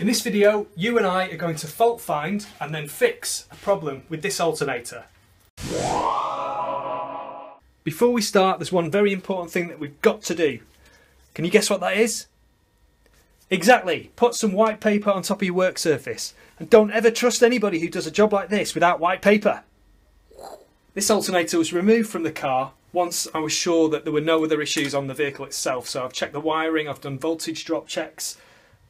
In this video, you and I are going to fault find and then fix a problem with this alternator. Before we start, there's one very important thing that we've got to do. Can you guess what that is? Exactly, put some white paper on top of your work surface. And don't ever trust anybody who does a job like this without white paper. This alternator was removed from the car once I was sure that there were no other issues on the vehicle itself. So I've checked the wiring, I've done voltage drop checks,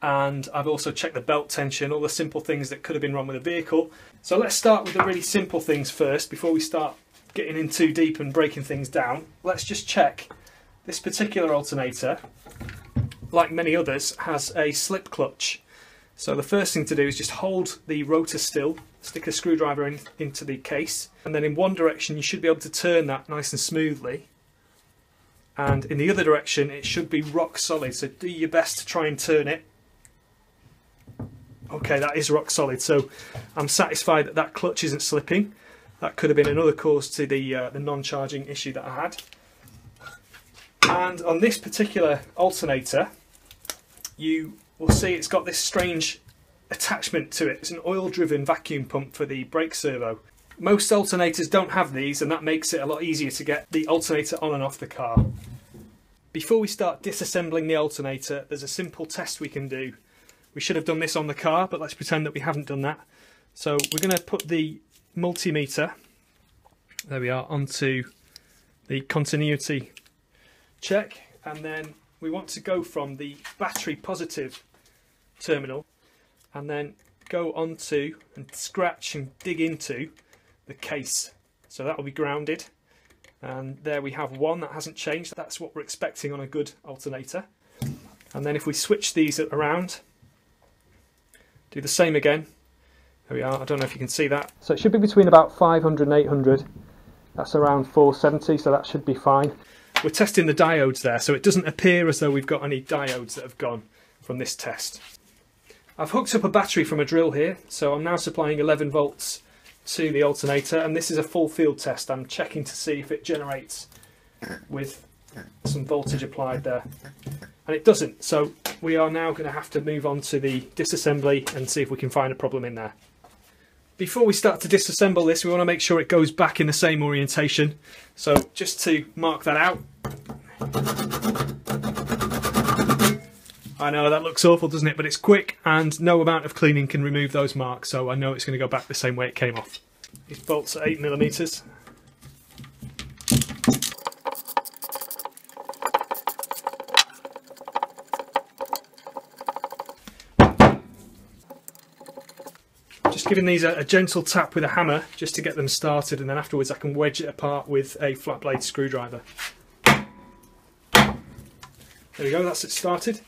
and I've also checked the belt tension, all the simple things that could have been wrong with the vehicle. So let's start with the really simple things first before we start getting in too deep and breaking things down. Let's just check this particular alternator, like many others, has a slip clutch. So the first thing to do is just hold the rotor still, stick a screwdriver in, into the case, and then in one direction you should be able to turn that nice and smoothly. And in the other direction it should be rock solid, so do your best to try and turn it Okay, that is rock solid. So I'm satisfied that that clutch isn't slipping. That could have been another cause to the, uh, the non-charging issue that I had. And on this particular alternator, you will see it's got this strange attachment to it. It's an oil-driven vacuum pump for the brake servo. Most alternators don't have these and that makes it a lot easier to get the alternator on and off the car. Before we start disassembling the alternator, there's a simple test we can do we should have done this on the car, but let's pretend that we haven't done that. So we're going to put the multimeter, there we are, onto the continuity check, and then we want to go from the battery positive terminal and then go onto and scratch and dig into the case. So that will be grounded. And there we have one that hasn't changed. That's what we're expecting on a good alternator. And then if we switch these around, do the same again. There we are. I don't know if you can see that. So it should be between about 500 and 800. That's around 470, so that should be fine. We're testing the diodes there, so it doesn't appear as though we've got any diodes that have gone from this test. I've hooked up a battery from a drill here, so I'm now supplying 11 volts to the alternator, and this is a full field test. I'm checking to see if it generates with some voltage applied there and it doesn't. So we are now going to have to move on to the disassembly and see if we can find a problem in there. Before we start to disassemble this we want to make sure it goes back in the same orientation. So just to mark that out. I know that looks awful doesn't it? But it's quick and no amount of cleaning can remove those marks. So I know it's going to go back the same way it came off. These bolts are 8 millimeters Just giving these a, a, gentle tap with a hammer just to get them started and then afterwards I can wedge it apart with a flat blade screwdriver. There we go, that's it started.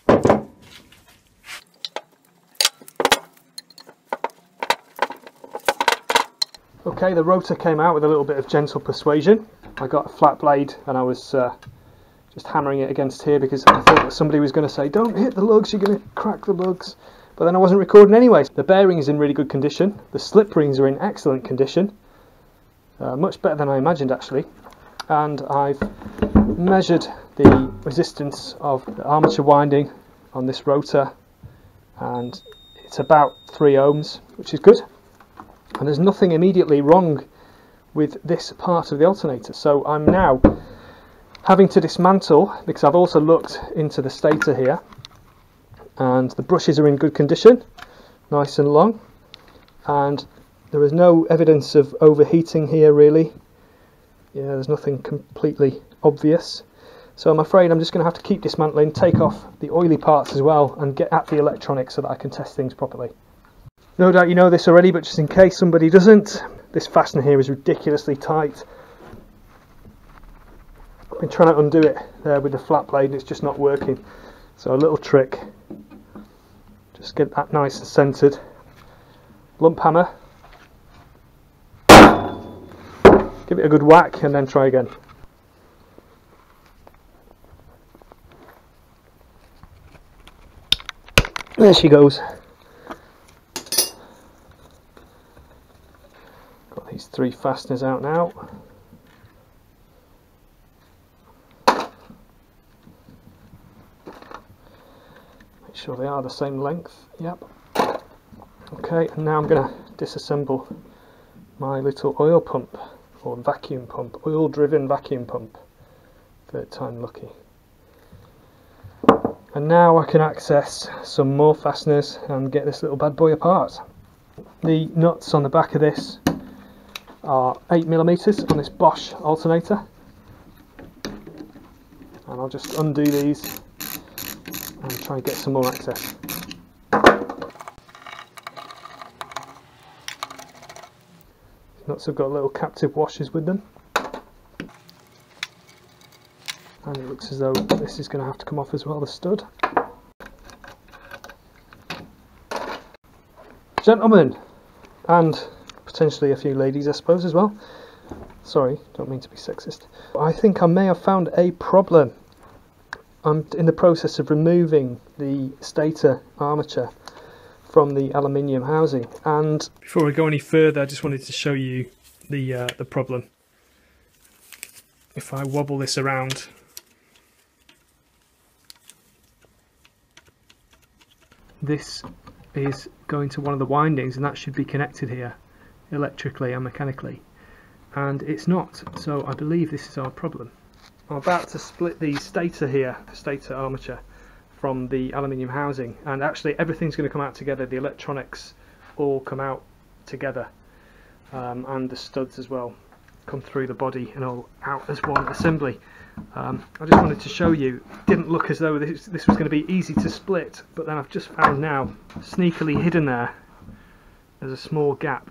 Okay, the rotor came out with a little bit of gentle persuasion. I got a flat blade and I was uh, just hammering it against here because I thought that somebody was going to say, don't hit the lugs, you're going to crack the lugs but then I wasn't recording anyway. The bearing is in really good condition, the slip rings are in excellent condition, uh, much better than I imagined actually, and I've measured the resistance of the armature winding on this rotor and it's about 3 ohms which is good. And there's nothing immediately wrong with this part of the alternator. So I'm now having to dismantle because I've also looked into the stator here and the brushes are in good condition nice and long. And there is no evidence of overheating here really. Yeah there's nothing completely obvious. So I'm afraid I'm just going to have to keep dismantling take off the oily parts as well and get at the electronics so that I can test things properly. No doubt you know this already but just in case somebody doesn't this fastener here is ridiculously tight. I've been trying to undo it there with the flat blade and it's just not working. So a little trick just get that nice and centered. Lump hammer. Give it a good whack and then try again. There she goes. Got these three fasteners out now. Sure they are the same length. Yep. Okay, and now I'm going to disassemble my little oil pump or vacuum pump, oil driven vacuum pump. Third time lucky. And now I can access some more fasteners and get this little bad boy apart. The nuts on the back of this are 8mm on this Bosch alternator. And I'll just undo these and try and get some more access. Nuts have got little captive washers with them. And it looks as though this is going to have to come off as well, the stud. Gentlemen, and potentially a few ladies I suppose as well. Sorry, don't mean to be sexist. I think I may have found a problem. I'm in the process of removing the stator armature from the aluminium housing. And before we go any further, I just wanted to show you the uh, the problem. If I wobble this around, this is going to one of the windings, and that should be connected here electrically and mechanically. And it's not, so I believe this is our problem. I'm about to split the stator here, the stator armature, from the aluminium housing. And actually everything's going to come out together. The electronics all come out together. Um, and the studs as well come through the body and all out as one assembly. Um, I just wanted to show you. Didn't look as though this, this was going to be easy to split but then I've just found now sneakily hidden there there's a small gap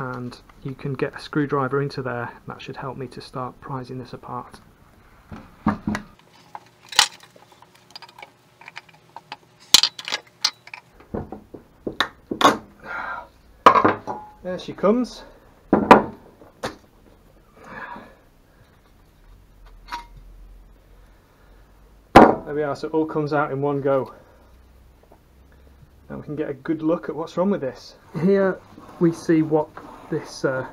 and you can get a screwdriver into there that should help me to start prizing this apart There she comes. There we are, so it all comes out in one go. And we can get a good look at what's wrong with this. Here we see what this, uh,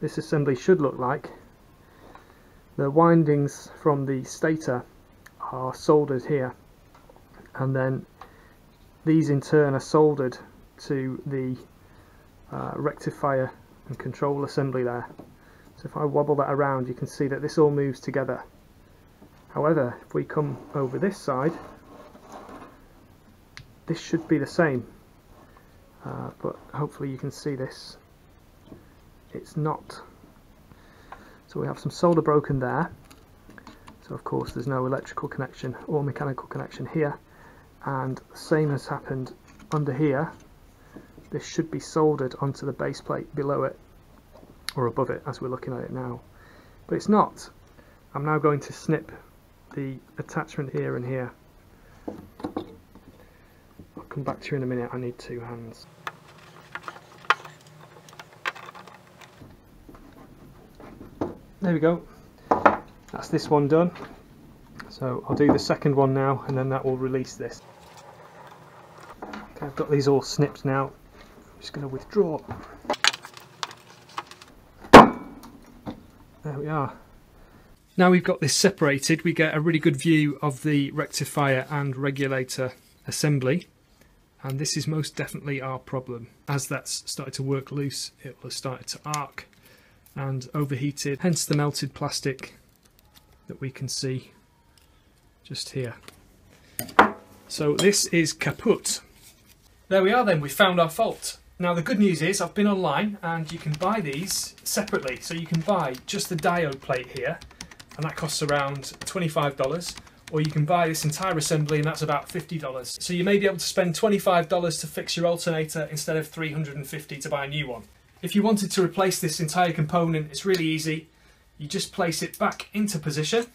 this assembly should look like. The windings from the stator are soldered here and then these in turn are soldered to the uh, rectifier and control assembly there. So if I wobble that around you can see that this all moves together. However, if we come over this side, this should be the same. Uh, but hopefully you can see this. It's not. So we have some solder broken there. So of course there's no electrical connection or mechanical connection here. And the same has happened under here this should be soldered onto the base plate below it or above it as we're looking at it now but it's not I'm now going to snip the attachment here and here I'll come back to you in a minute I need two hands there we go that's this one done so I'll do the second one now and then that will release this okay I've got these all snipped now I'm just going to withdraw. There we are. Now we've got this separated, we get a really good view of the rectifier and regulator assembly. And this is most definitely our problem. As that's started to work loose, it will have started to arc and overheated, hence the melted plastic that we can see just here. So this is kaput. There we are then, we found our fault. Now the good news is I've been online and you can buy these separately. So you can buy just the diode plate here and that costs around $25 or you can buy this entire assembly and that's about $50. So you may be able to spend $25 to fix your alternator instead of $350 to buy a new one. If you wanted to replace this entire component, it's really easy. You just place it back into position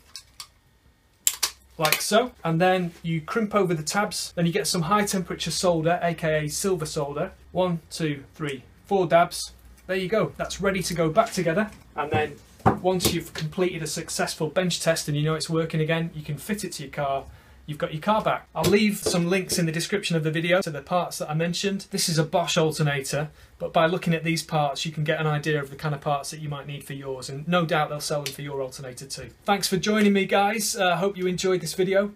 like so and then you crimp over the tabs. Then you get some high temperature solder aka silver solder. One two three four dabs. There you go. That's ready to go back together. And then once you've completed a successful bench test and you know it's working again you can fit it to your car you've got your car back. I'll leave some links in the description of the video to the parts that I mentioned. This is a Bosch alternator, but by looking at these parts you can get an idea of the kind of parts that you might need for yours, and no doubt they'll sell them for your alternator too. Thanks for joining me guys, I uh, hope you enjoyed this video,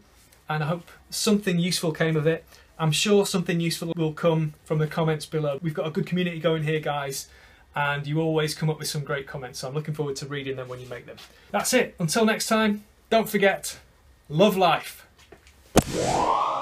and I hope something useful came of it. I'm sure something useful will come from the comments below. We've got a good community going here, guys, and you always come up with some great comments. So I'm looking forward to reading them when you make them. That's it. Until next time, don't forget, love life. Yeah.